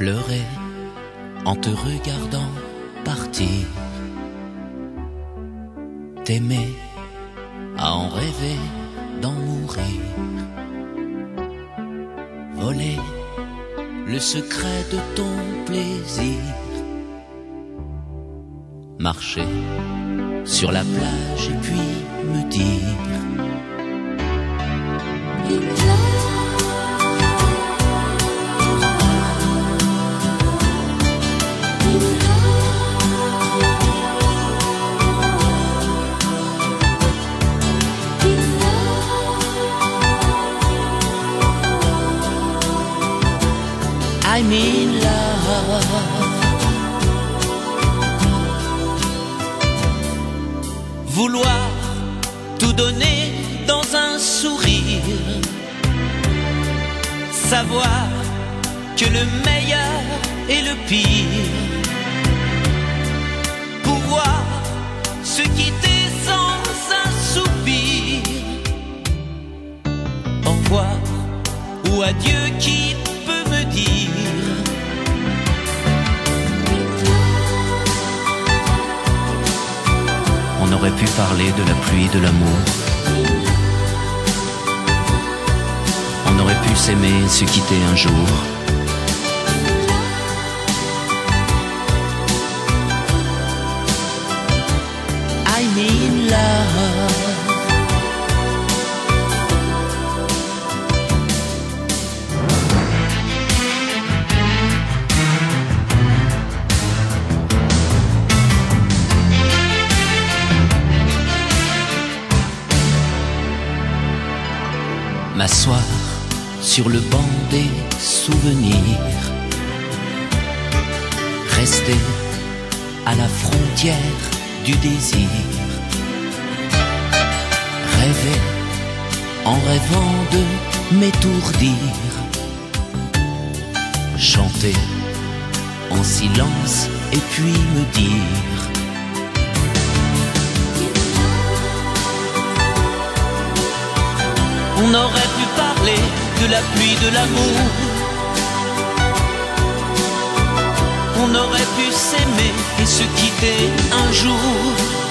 Pleurer en te regardant partir. T'aimer à en rêver d'en mourir. Voler le secret de ton plaisir. Marcher sur la plage et puis me dire. Vouloir tout donner dans un sourire. Savoir que le meilleur est le pire. Pouvoir se quitter sans un soupir. Au revoir ou adieu qui peut me dire? Aurait pu parler de la pluie, de l'amour. On aurait pu s'aimer, se quitter un jour. M'asseoir sur le banc des souvenirs. Rester à la frontière du désir. Rêver en rêvant de m'étourdir. Chanter en silence et puis me dire. On aurait pu parler de la pluie de l'amour. On aurait pu s'aimer et se quitter un jour.